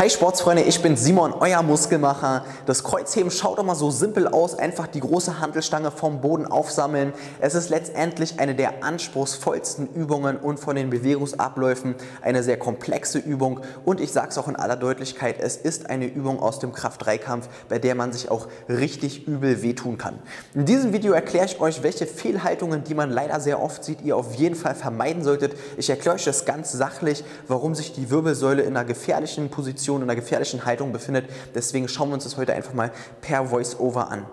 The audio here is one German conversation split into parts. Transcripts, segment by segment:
Hi Sportsfreunde, ich bin Simon, euer Muskelmacher. Das Kreuzheben schaut doch mal so simpel aus, einfach die große Handelstange vom Boden aufsammeln. Es ist letztendlich eine der anspruchsvollsten Übungen und von den Bewegungsabläufen eine sehr komplexe Übung. Und ich sage es auch in aller Deutlichkeit, es ist eine Übung aus dem Kraft-3-Kampf, bei der man sich auch richtig übel wehtun kann. In diesem Video erkläre ich euch, welche Fehlhaltungen, die man leider sehr oft sieht, ihr auf jeden Fall vermeiden solltet. Ich erkläre euch das ganz sachlich, warum sich die Wirbelsäule in einer gefährlichen Position Position, in einer gefährlichen Haltung befindet. Deswegen schauen wir uns das heute einfach mal per Voice-Over an.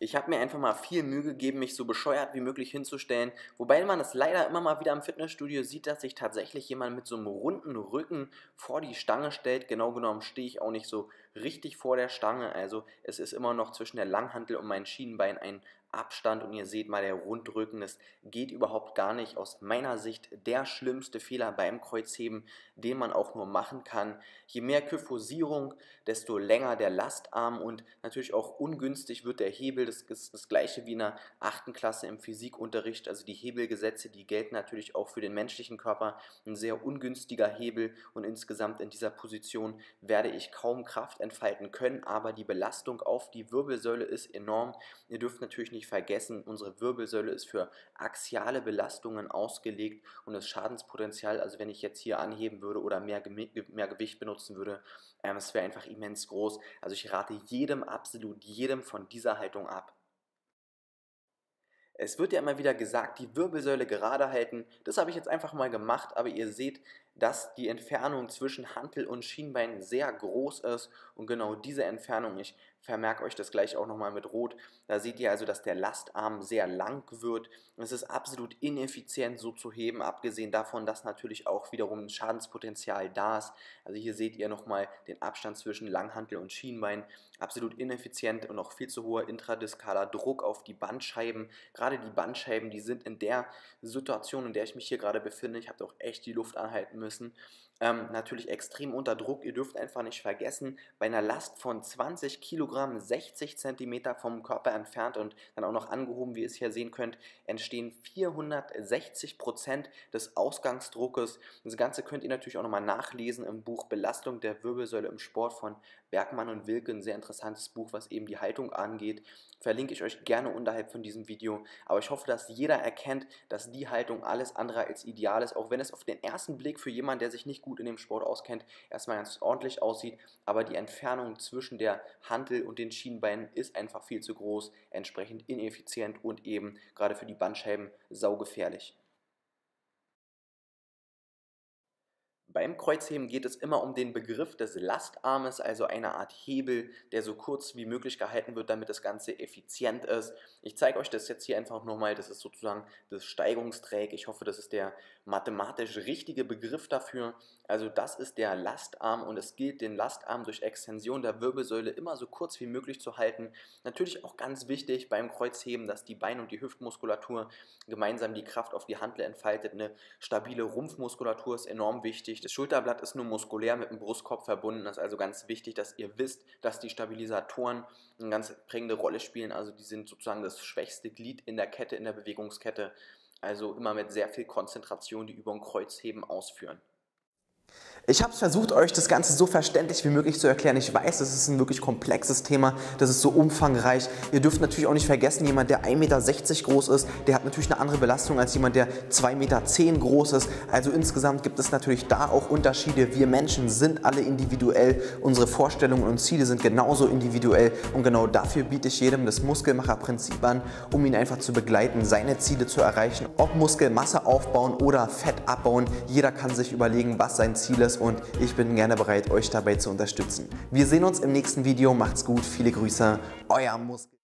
Ich habe mir einfach mal viel Mühe gegeben, mich so bescheuert wie möglich hinzustellen. Wobei man es leider immer mal wieder im Fitnessstudio sieht, dass sich tatsächlich jemand mit so einem runden Rücken vor die Stange stellt. Genau genommen stehe ich auch nicht so richtig vor der Stange. Also es ist immer noch zwischen der Langhantel und meinem Schienenbein ein Abstand und ihr seht mal der Rundrücken, das geht überhaupt gar nicht. Aus meiner Sicht der schlimmste Fehler beim Kreuzheben, den man auch nur machen kann. Je mehr Kyphosierung, desto länger der Lastarm und natürlich auch ungünstig wird der Hebel. Das ist das gleiche wie in der achten Klasse im Physikunterricht. Also die Hebelgesetze, die gelten natürlich auch für den menschlichen Körper. Ein sehr ungünstiger Hebel und insgesamt in dieser Position werde ich kaum Kraft entfalten können, aber die Belastung auf die Wirbelsäule ist enorm. Ihr dürft natürlich nicht nicht vergessen, unsere Wirbelsäule ist für axiale Belastungen ausgelegt und das Schadenspotenzial, also wenn ich jetzt hier anheben würde oder mehr, mehr Gewicht benutzen würde, ähm, es wäre einfach immens groß. Also ich rate jedem, absolut jedem von dieser Haltung ab. Es wird ja immer wieder gesagt, die Wirbelsäule gerade halten. Das habe ich jetzt einfach mal gemacht, aber ihr seht, dass die Entfernung zwischen Hantel und Schienbein sehr groß ist und genau diese Entfernung, ich vermerke euch das gleich auch nochmal mit Rot, da seht ihr also, dass der Lastarm sehr lang wird. Es ist absolut ineffizient so zu heben, abgesehen davon, dass natürlich auch wiederum ein Schadenspotenzial da ist. Also hier seht ihr nochmal den Abstand zwischen Langhantel und Schienbein, absolut ineffizient und auch viel zu hoher intradiskaler Druck auf die Bandscheiben. Die Bandscheiben, die sind in der Situation, in der ich mich hier gerade befinde, ich habe doch echt die Luft anhalten müssen, ähm, natürlich extrem unter Druck. Ihr dürft einfach nicht vergessen, bei einer Last von 20 Kilogramm 60 Zentimeter vom Körper entfernt und dann auch noch angehoben, wie ihr es hier sehen könnt, entstehen 460 Prozent des Ausgangsdruckes. Das Ganze könnt ihr natürlich auch nochmal nachlesen im Buch Belastung der Wirbelsäule im Sport von Bergmann und Wilke. Ein sehr interessantes Buch, was eben die Haltung angeht. Verlinke ich euch gerne unterhalb von diesem Video. Aber ich hoffe, dass jeder erkennt, dass die Haltung alles andere als ideal ist, auch wenn es auf den ersten Blick für jemanden, der sich nicht gut in dem Sport auskennt, erstmal ganz ordentlich aussieht. Aber die Entfernung zwischen der Hantel und den Schienbeinen ist einfach viel zu groß, entsprechend ineffizient und eben gerade für die Bandscheiben saugefährlich. Beim Kreuzheben geht es immer um den Begriff des Lastarmes, also eine Art Hebel, der so kurz wie möglich gehalten wird, damit das Ganze effizient ist. Ich zeige euch das jetzt hier einfach nochmal, das ist sozusagen das Steigungsträg. Ich hoffe, das ist der mathematisch richtige Begriff dafür. Also das ist der Lastarm und es gilt, den Lastarm durch Extension der Wirbelsäule immer so kurz wie möglich zu halten. Natürlich auch ganz wichtig beim Kreuzheben, dass die Bein- und die Hüftmuskulatur gemeinsam die Kraft auf die Handel entfaltet. Eine stabile Rumpfmuskulatur ist enorm wichtig. Das Schulterblatt ist nur muskulär mit dem Brustkorb verbunden. Das ist also ganz wichtig, dass ihr wisst, dass die Stabilisatoren eine ganz prägende Rolle spielen. Also die sind sozusagen das schwächste Glied in der Kette, in der Bewegungskette. Also immer mit sehr viel Konzentration die Übung Kreuzheben ausführen. Ich habe versucht, euch das Ganze so verständlich wie möglich zu erklären. Ich weiß, das ist ein wirklich komplexes Thema, das ist so umfangreich. Ihr dürft natürlich auch nicht vergessen, jemand, der 1,60 Meter groß ist, der hat natürlich eine andere Belastung als jemand, der 2,10 Meter groß ist. Also insgesamt gibt es natürlich da auch Unterschiede. Wir Menschen sind alle individuell. Unsere Vorstellungen und Ziele sind genauso individuell. Und genau dafür biete ich jedem das Muskelmacherprinzip an, um ihn einfach zu begleiten, seine Ziele zu erreichen. Ob Muskelmasse aufbauen oder Fett abbauen, jeder kann sich überlegen, was sein Ziel ist und ich bin gerne bereit, euch dabei zu unterstützen. Wir sehen uns im nächsten Video. Macht's gut, viele Grüße, euer Muskel.